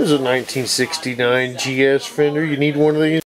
This is a 1969 GS fender. You need one of these?